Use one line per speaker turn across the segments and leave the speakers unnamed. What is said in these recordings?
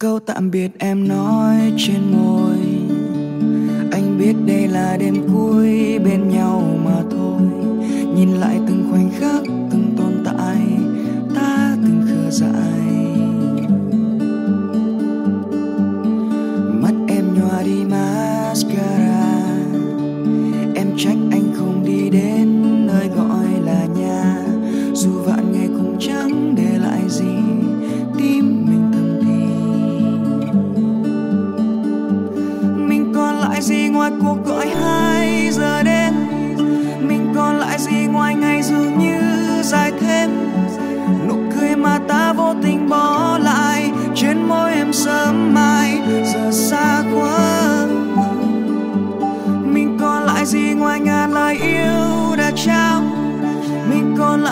Câu tạm biệt em nói trên môi. Anh biết đây là đêm cuối bên nhau mà thôi. Nhìn lại từng khoảnh khắc, từng tồn tại, Ta từng khờ dại.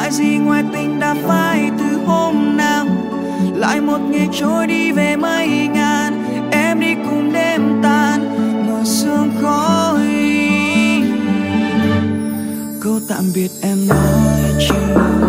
Tại gì ngoài tình đã phai từ hôm nào Lại một ngày trôi đi về mây ngàn. Em đi cùng đêm tàn, Ngồi sương khói. Câu tạm biệt em nói chưa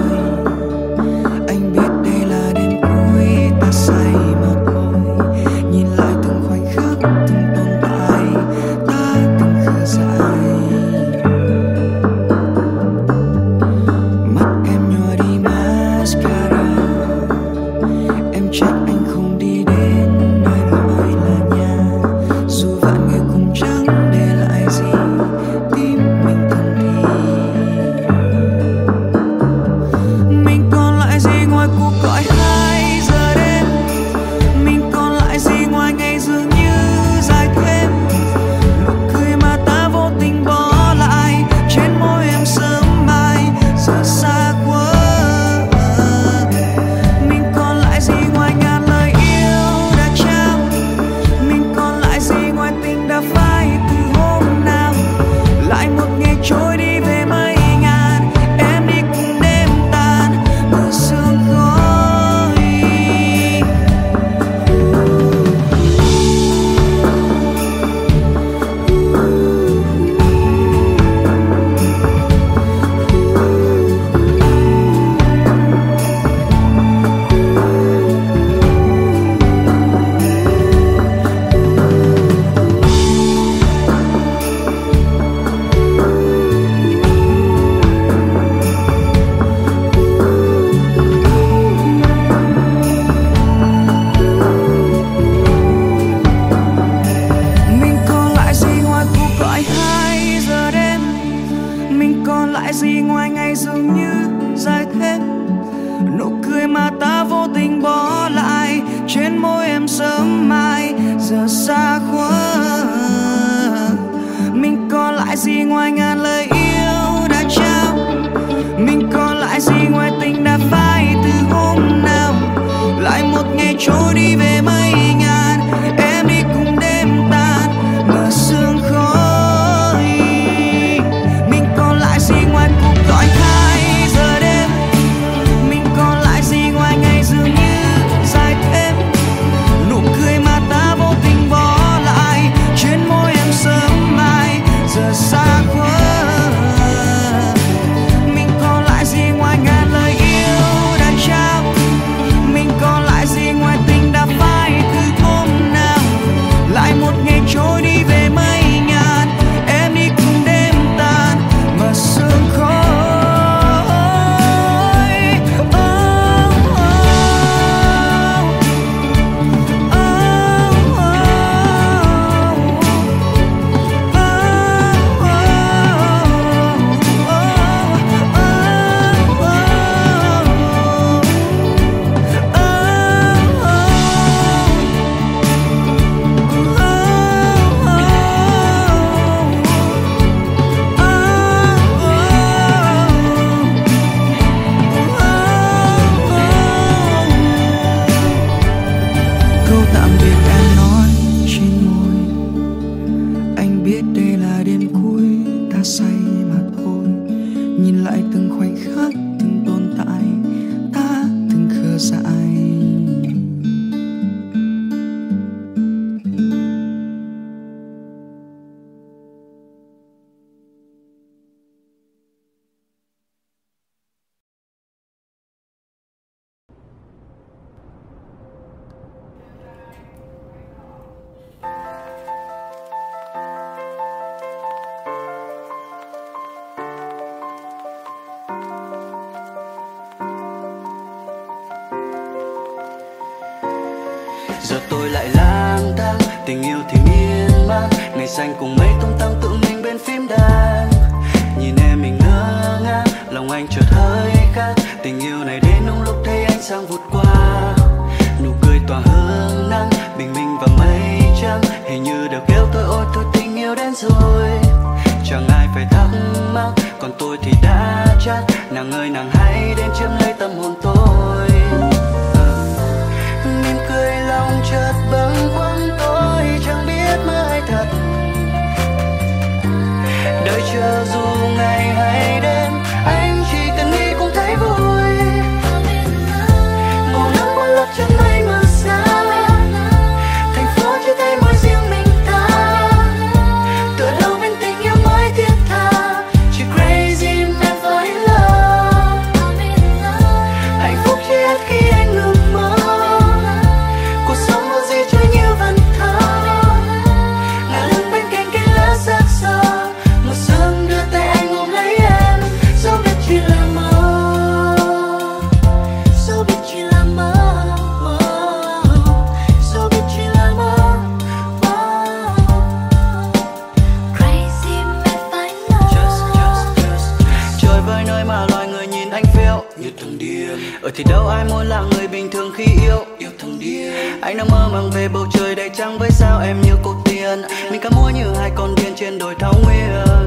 gì ngoài ngày dường như say
đến chiếm lấy tâm hồn tôi. Mỉm cười lòng chợt bâng quăng tôi, chẳng biết mai thật. Đợi chờ dù ngày nắng với sao em như cô tiên? Mình cá mua như hai con điên trên đồi thảo nguyên.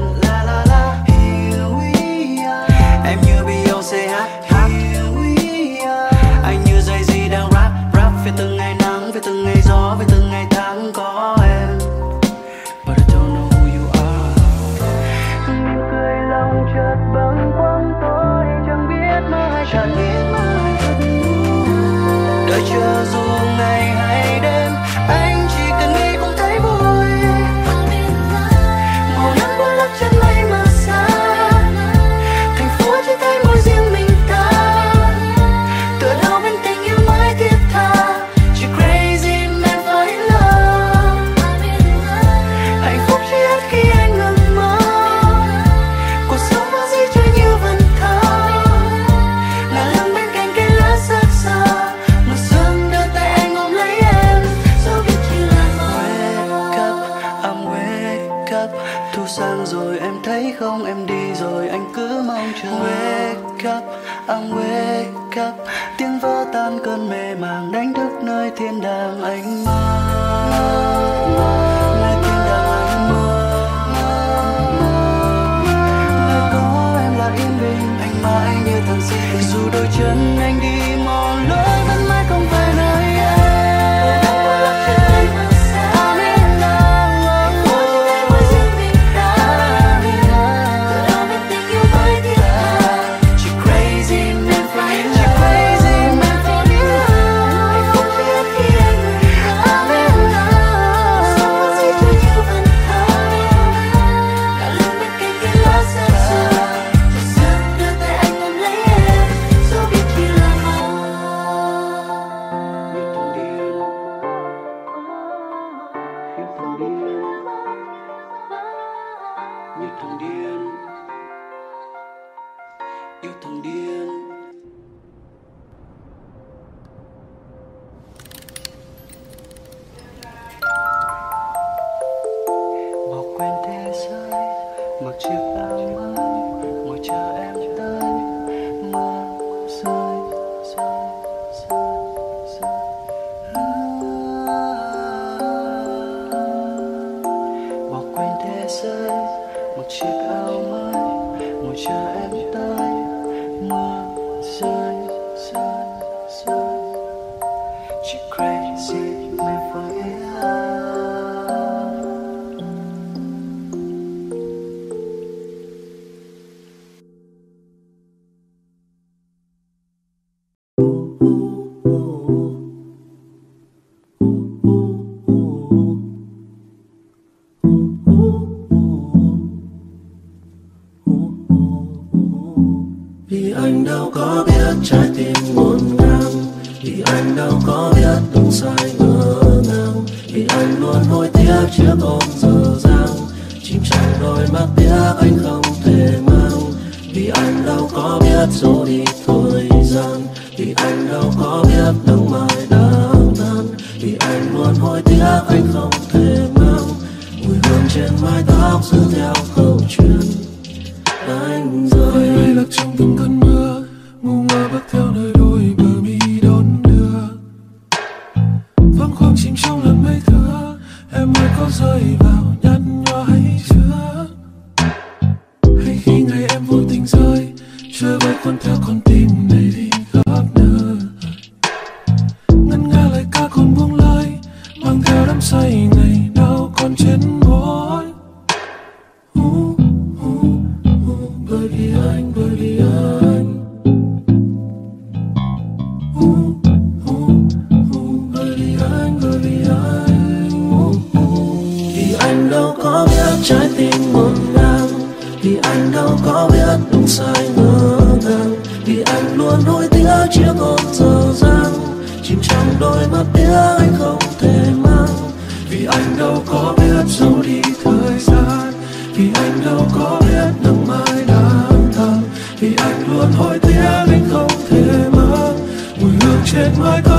Hương trên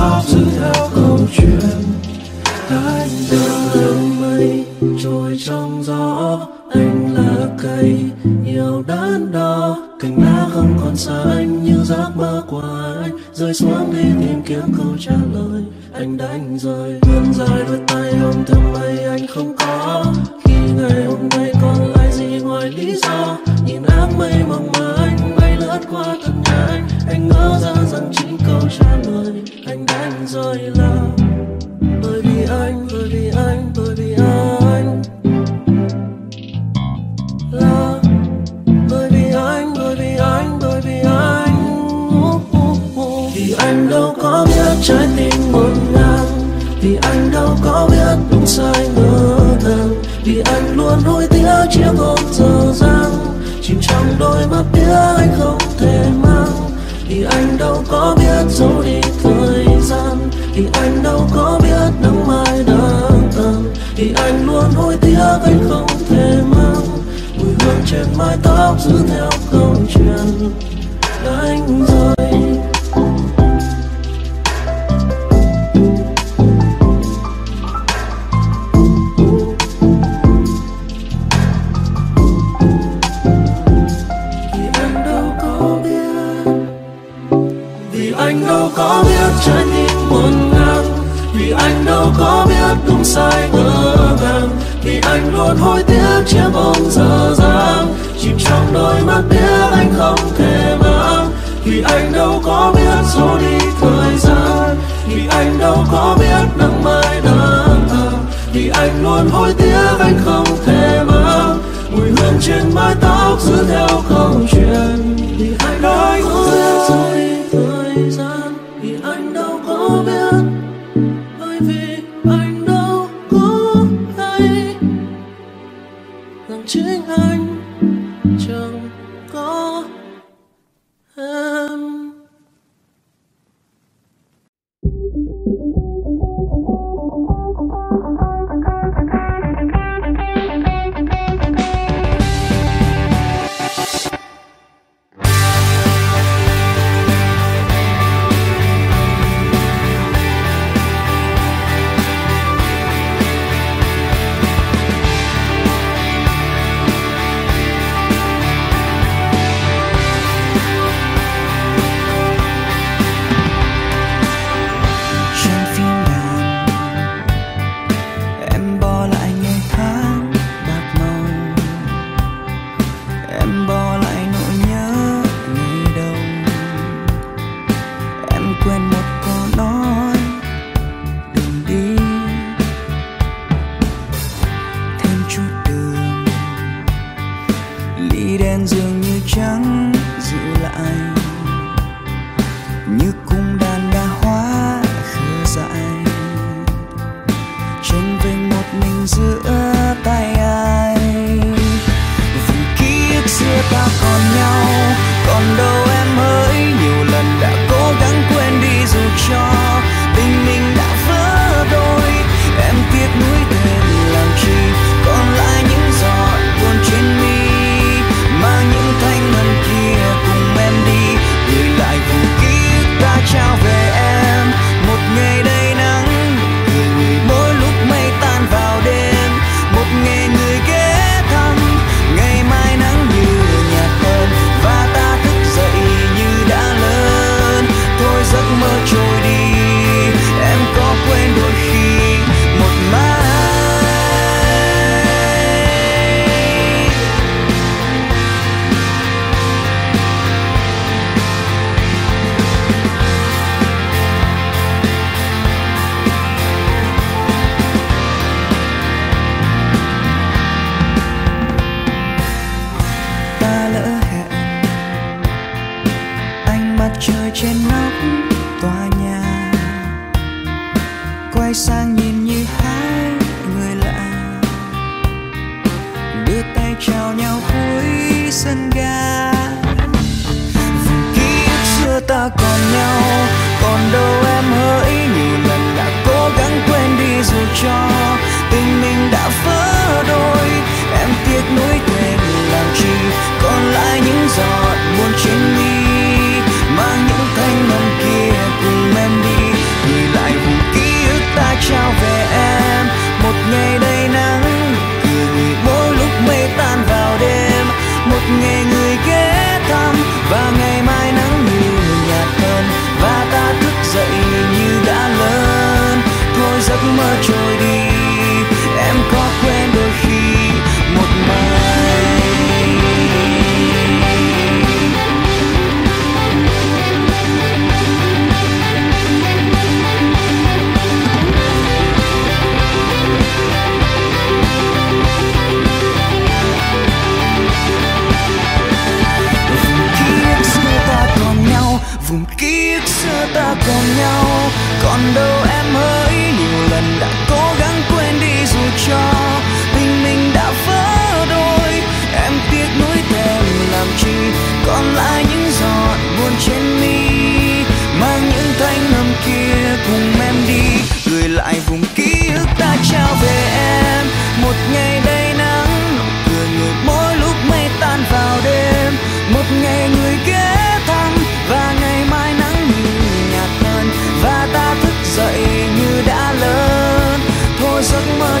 window.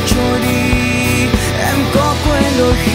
trôi đi. Em
có quên đôi khi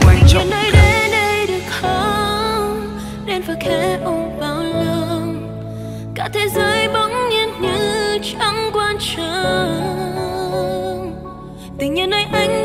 quanh trong nơi đến
đây được không? Nên vừa khẽ ôm bao lòng. Cả thế giới bỗng nhiên như chẳng quan trọng tình nhân này anh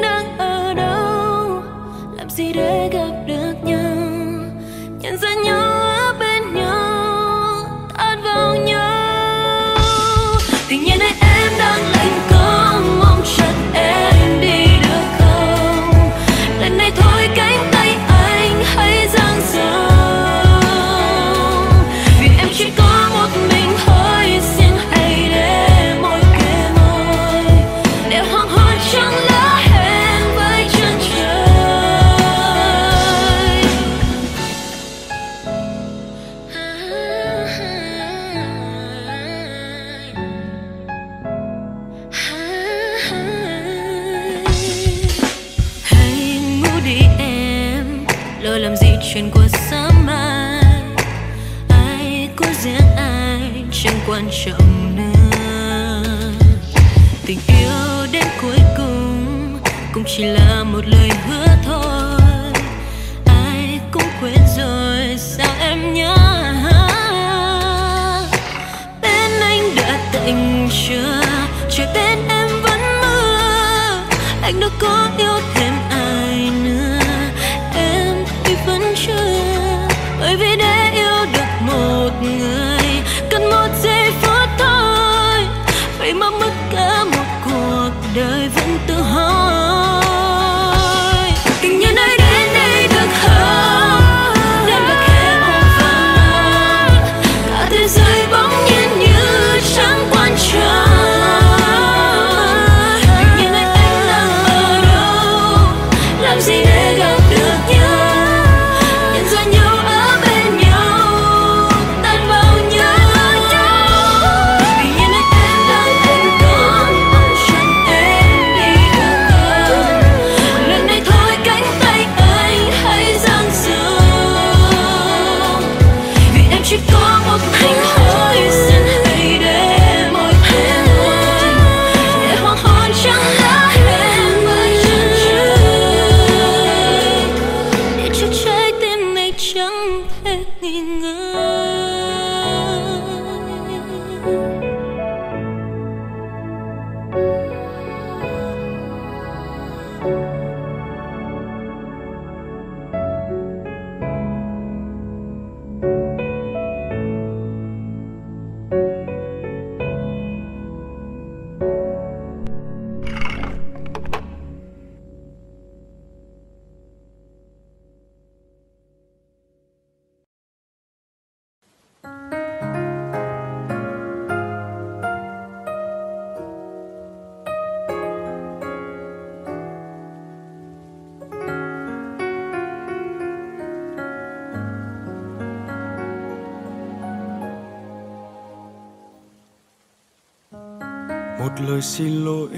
lời xin
lỗi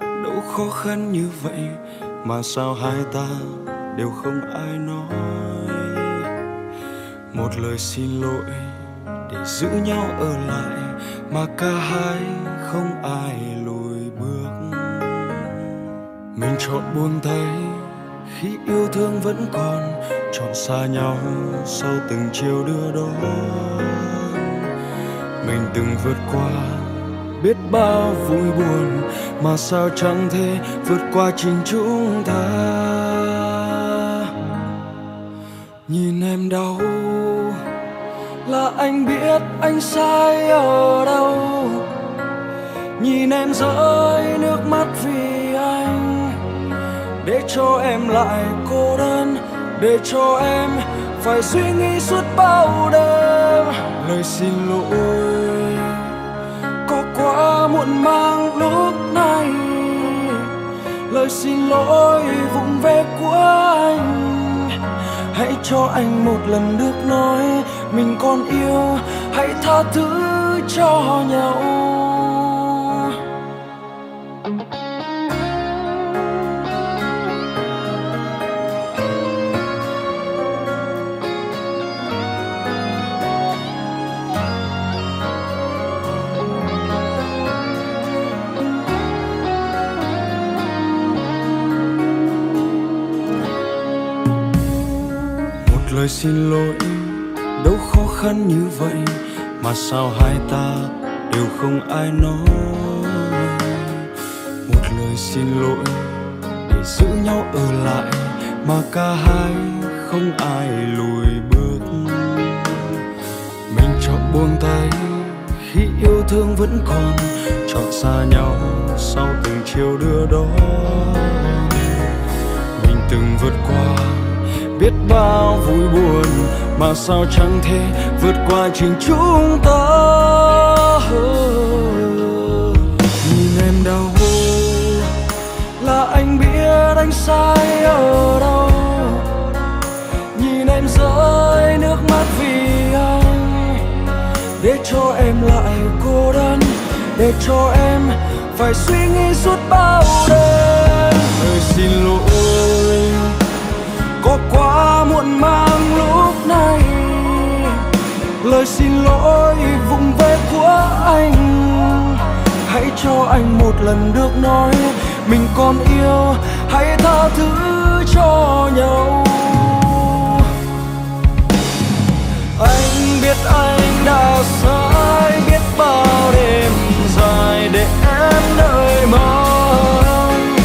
đâu khó khăn như vậy mà sao hai ta đều không ai nói? Một lời xin lỗi để giữ nhau ở lại mà cả hai không ai lùi bước. Mình chọn buông tay khi yêu thương vẫn còn, chọn xa nhau sau từng chiều đưa đón. Mình từng vượt qua biết bao vui buồn mà sao chẳng thể vượt qua chính chúng ta. Nhìn em đau, là anh biết anh sai ở đâu. Nhìn em rơi nước mắt vì anh, để cho em lại cô đơn, để cho em phải suy nghĩ suốt bao đêm. Lời xin lỗi muộn màng lúc này. Lời xin lỗi vụng về của anh. Hãy cho anh một lần được nói mình còn yêu. Hãy tha thứ cho nhau. Mà sao hai ta đều không ai nói? Một lời xin lỗi để giữ nhau ở lại mà cả hai không ai lùi bước. Mình chọn buông tay khi yêu thương vẫn còn, chọn xa nhau sau từng chiều đưa đó mình từng vượt qua biết bao vui buồn mà sao chẳng thể vượt qua chính chúng ta. Nhìn em đau là anh biết anh sai ở đâu. Nhìn em rơi nước mắt vì anh, để cho em lại cô đơn, để cho em phải suy nghĩ suốt bao đêm. Lời xin lỗi muộn màng lúc này. Lời xin lỗi vùng về của anh. Hãy cho anh một lần được nói, mình còn yêu, hãy tha thứ cho nhau. Anh biết anh đã sai, biết bao đêm dài để em đợi mong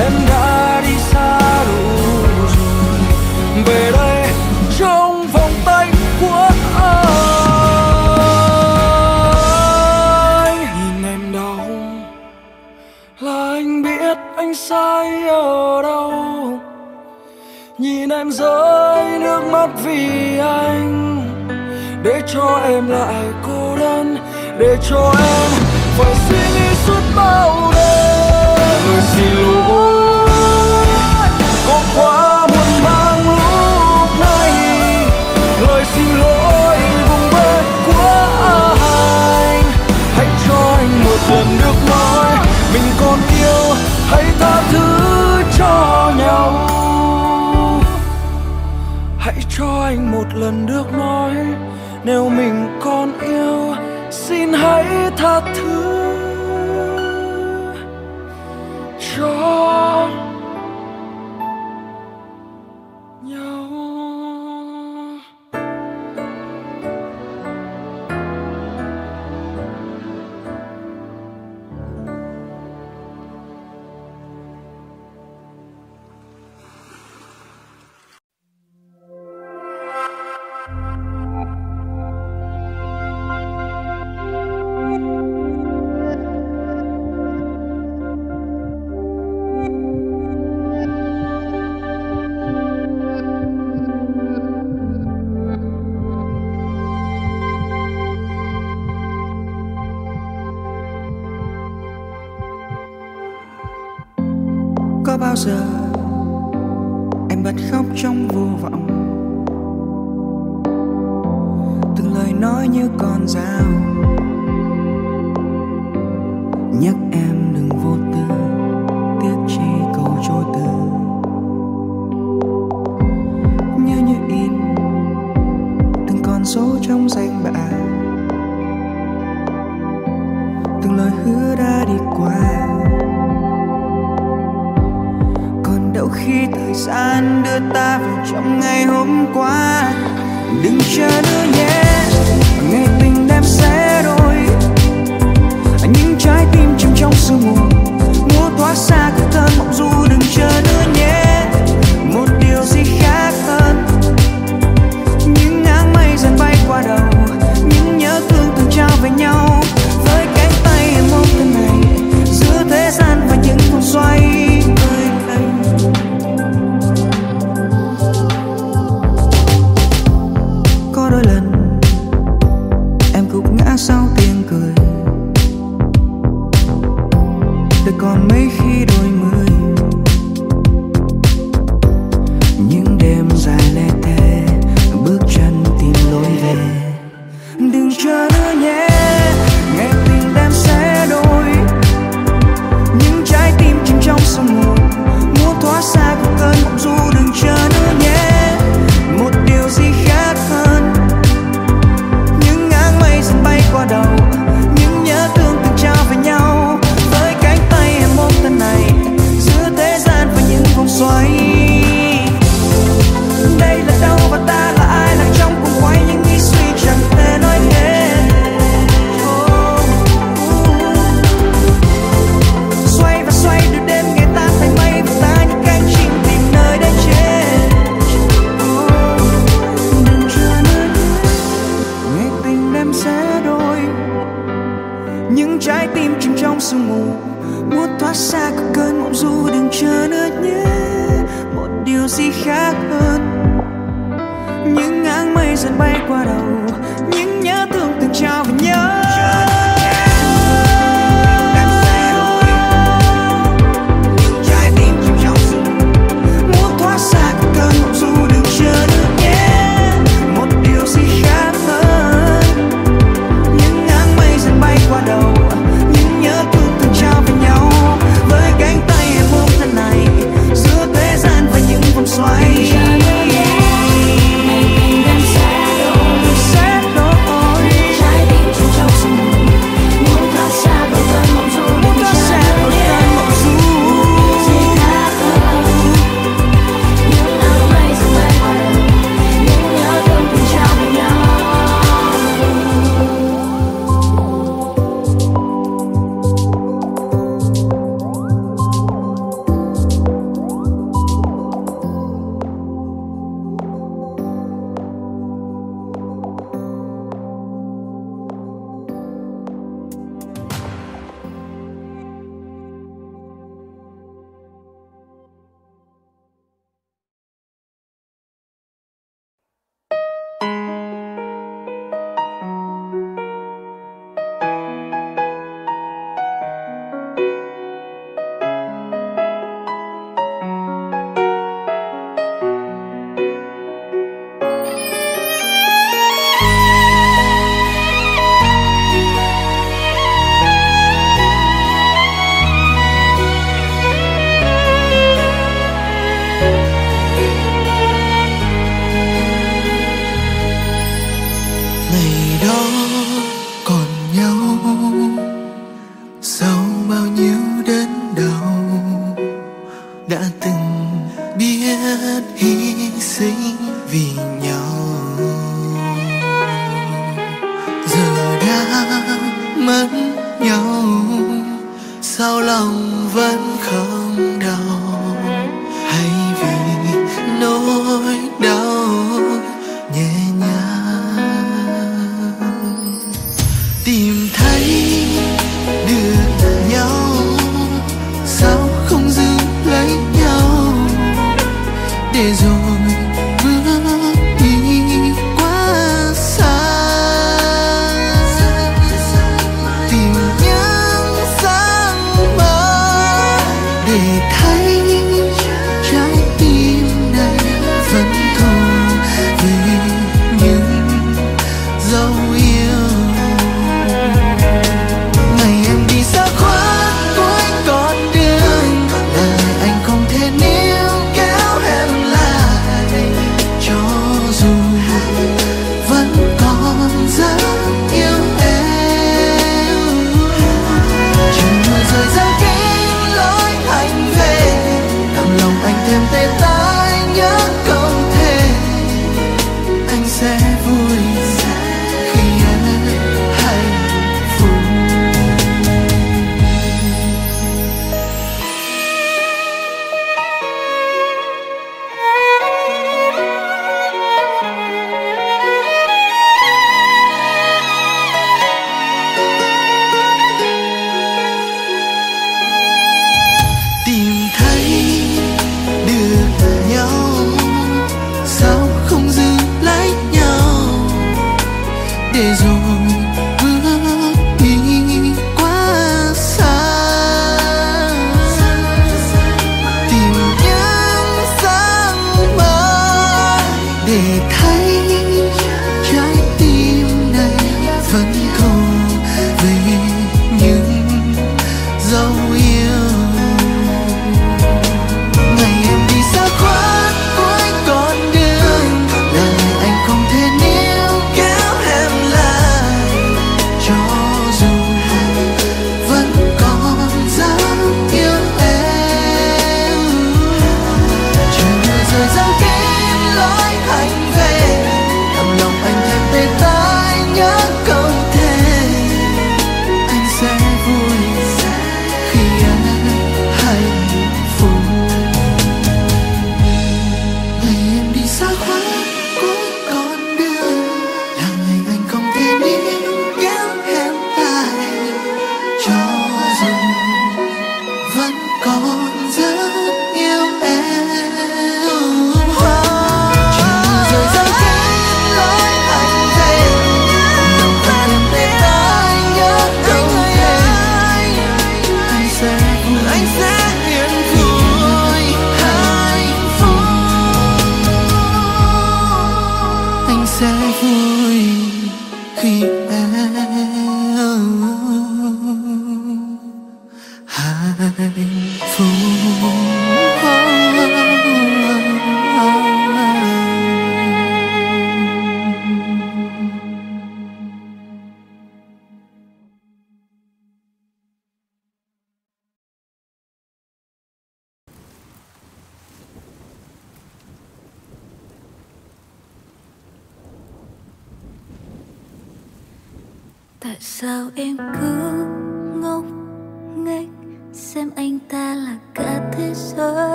em đã đi xa rồi. Rơi vì anh. Để cho em lại cô đơn, để cho em phải suy nghĩ suốt bao đêm. Lời xin lỗi, có quá muộn màng lúc này. Lời xin lỗi, vùng về của anh. Hãy cho anh một lần được nói mình có cho anh một lần được nói nếu mình còn yêu xin hãy tha thứ.
bao giờ. Em bật khóc trong vô vọng. Từng lời nói như con dao. Nhắc em đừng vô tư tiếc chi câu trôi từ. Như như in từng con số trong danh bạ. gian đưa ta vào trong ngày hôm qua. Đừng chờ nữa nhé, ngày tình đêm sẽ đôi những trái tim chìm trong sương mù, múa thoát xa cứ thân mộng du đừng chờ nữa nhé, một điều gì khác hơn. Những áng mây dần bay qua đầu, những nhớ thương từng trao về nhau. Với cánh tay em ôm thân này giữa thế gian và những vòng xoay.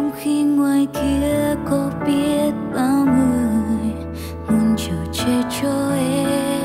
không
khi ngoài kia có biết bao người muốn chờ che cho em.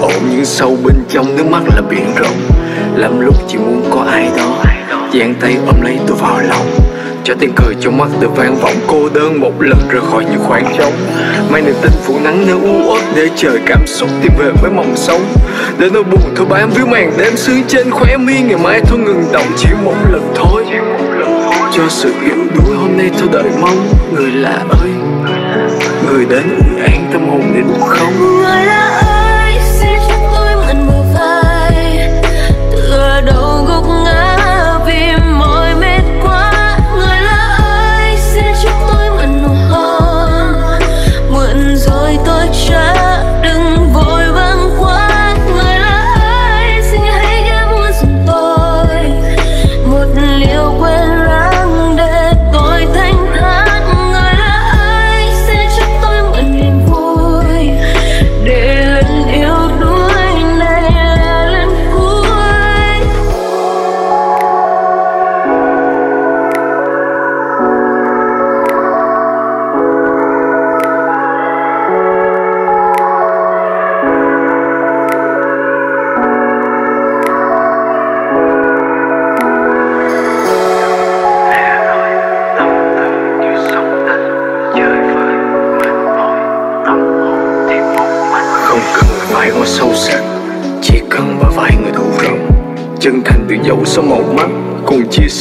Ổn nhưng sâu bên trong nước mắt là biển rộng. Lắm lúc chỉ muốn có ai đó, Giang tay ôm lấy tôi vào lòng. Cho tiếng cười trong mắt tôi vang vọng, cô đơn một lần rời khỏi những khoảng trống. May niềm tin phủ nắng nơi u uất để trời cảm xúc tìm về với mong sống. Để nỗi buồn thôi bám víu màn đêm sương trên khóe mi, ngày mai thôi ngừng động chỉ một lần thôi. Cho sự yếu đuối hôm nay thôi đợi mong, người lạ ơi. Người đến ủi an tâm hồn để được không.
Người lạ ơi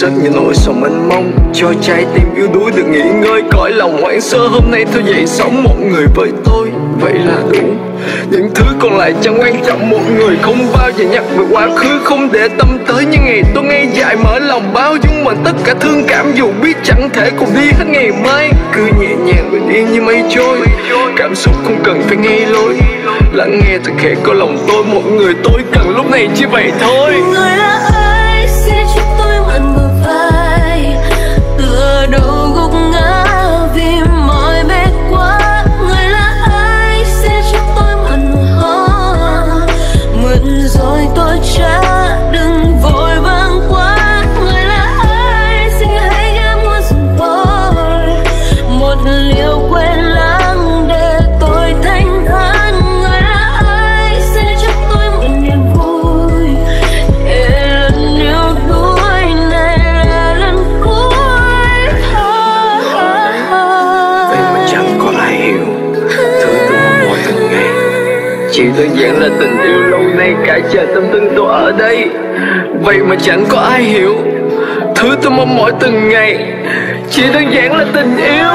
cùng chia những nỗi sầu mênh mông. Cho trái tim yếu đuối được nghỉ ngơi. Cõi lòng hoảng sơ, hôm nay tôi dậy sống một người với tôi. Vậy là đủ những thứ còn lại chẳng quan trọng. Một người không bao giờ nhắc về quá khứ. Không để tâm tới những ngày tôi ngay dại. Mở lòng bao dung mình tất cả thương cảm. Dù biết chẳng thể cùng đi hết ngày mai. Cứ nhẹ nhàng bình yên như mây trôi. Cảm xúc không cần phải nghe lối. Lắng nghe thật khẽ có lòng tôi. Một người tôi cần lúc này chỉ vậy thôi.
Người là ơi là
tình yêu lâu nay Cả chờ tâm tư tôi ở đây. Vậy mà chẳng có ai hiểu, Thứ tôi mong mỏi từng ngày Chỉ đơn giản là tình yêu.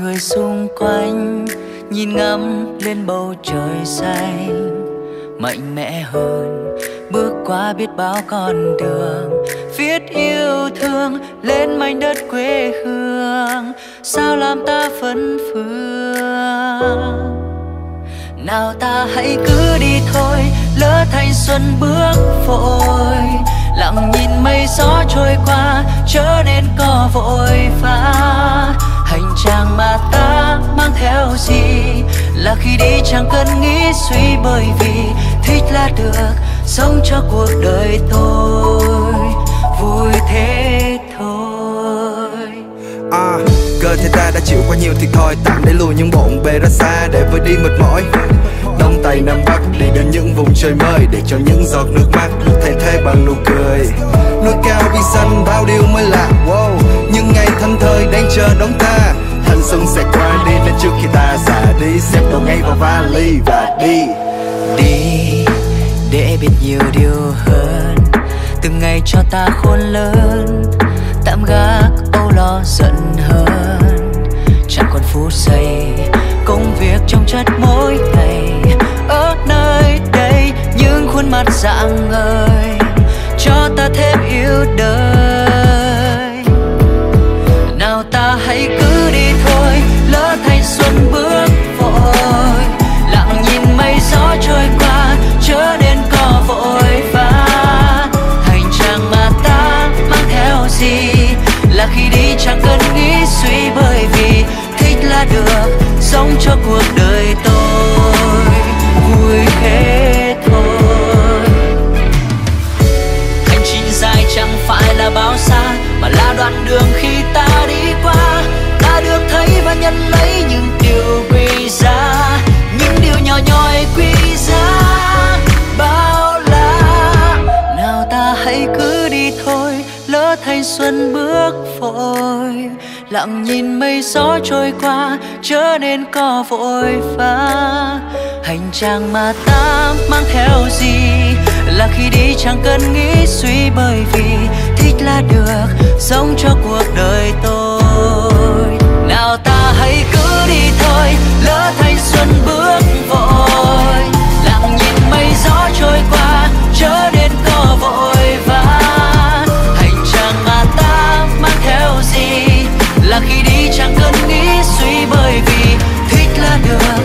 Người
xung quanh, nhìn ngắm lên bầu trời xanh. Mạnh mẽ hơn, bước qua biết bao con đường. Viết yêu thương lên mảnh đất quê hương. Sao làm ta phấn phương? Nào ta hãy cứ đi thôi, lỡ thanh xuân bước vội. Lặng nhìn mây gió trôi qua, trở nên có vội vã chàng mà ta mang theo gì? Là khi đi chẳng cần nghĩ suy bởi vì thích là được sống cho cuộc đời tôi. Vui thế thôi.
À, cơ thể ta đã chịu quá nhiều thiệt thòi Tạm để lùi những bộn bề ra xa để vơi đi mệt mỏi. Đông Tây Nam Bắc đi đến những vùng trời mới Để cho những giọt nước mắt được thay thế bằng nụ cười. Núi cao biển xanh bao điều mới lạ wow. Những ngày thân thời đang chờ đón ta. Thanh xuân sẽ qua đi nên trước khi ta xả đi. Xếp đồ ngay vào vali và đi.
Đi, để biết nhiều điều hơn. Từng ngày cho ta khôn lớn, tạm gác âu lo giận hơn chẳng còn phút giây, công việc trong chất mỗi ngày. Ở nơi đây, những khuôn mặt dạng ngời cho ta thêm yêu đời. Nào ta hãy cứ
luôn bước vội. Lặng nhìn mây gió trôi qua, chớ nên có vội vã hành trang mà ta mang theo gì? Là khi đi chẳng cần nghĩ suy bởi vì thích là được, sống cho cuộc đời xuân bước vội, lặng nhìn mây gió trôi qua trở nên có vội vã. Hành trang mà ta mang theo gì? Là khi đi chẳng cần nghĩ suy bởi vì thích là được, sống cho cuộc đời tôi.
Nào ta hãy cứ đi thôi, lỡ thanh xuân bước vội,
lặng nhìn mây gió trôi qua
khi đi chẳng cần nghĩ suy bởi vì thích là được.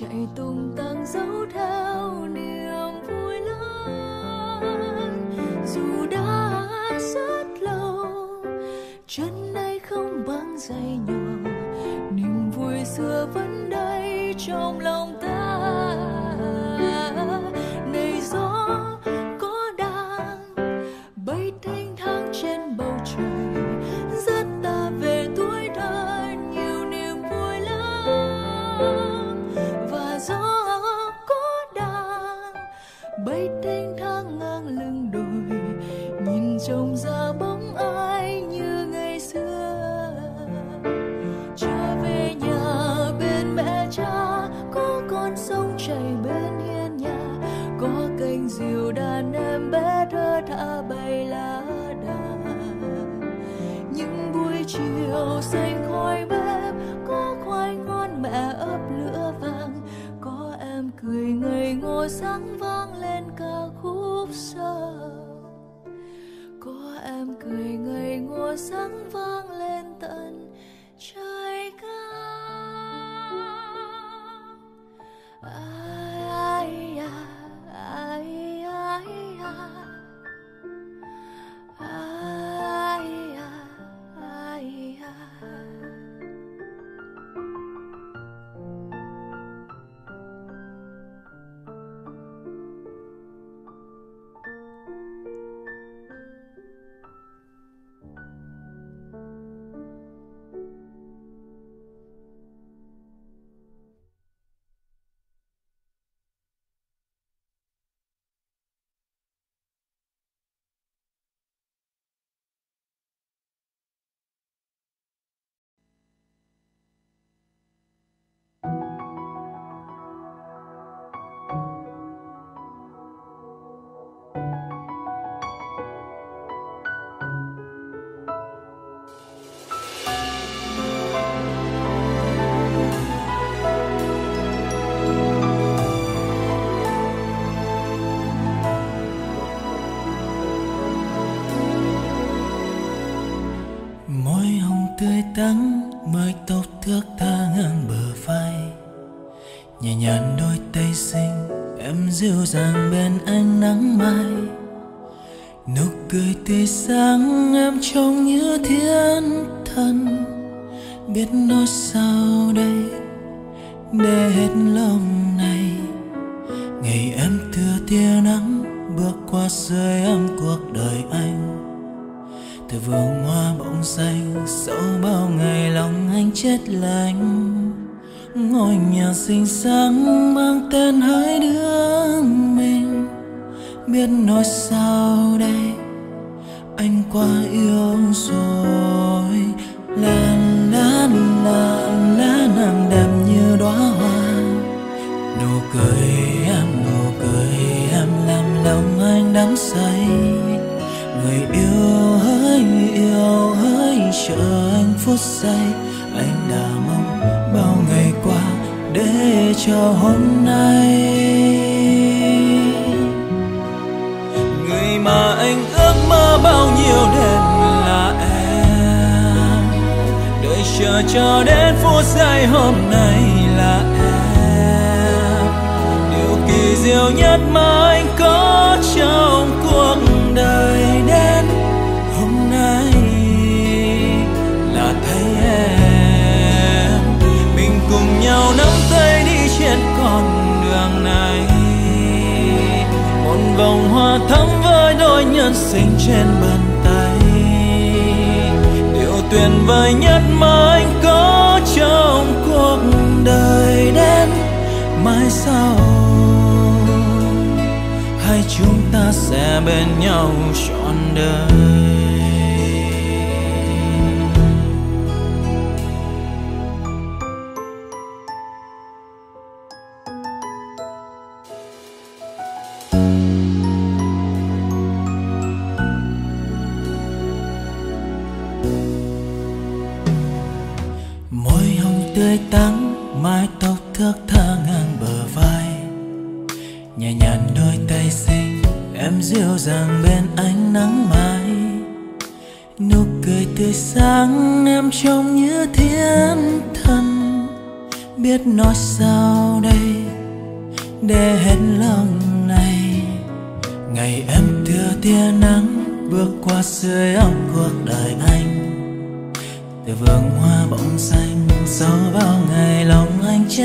chạy tung tăng dấu theo niềm vui lớn. Dù đã rất lâu, chân đây không băng giày nhỏ niềm vui xưa vẫn đây trong lòng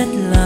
lòng là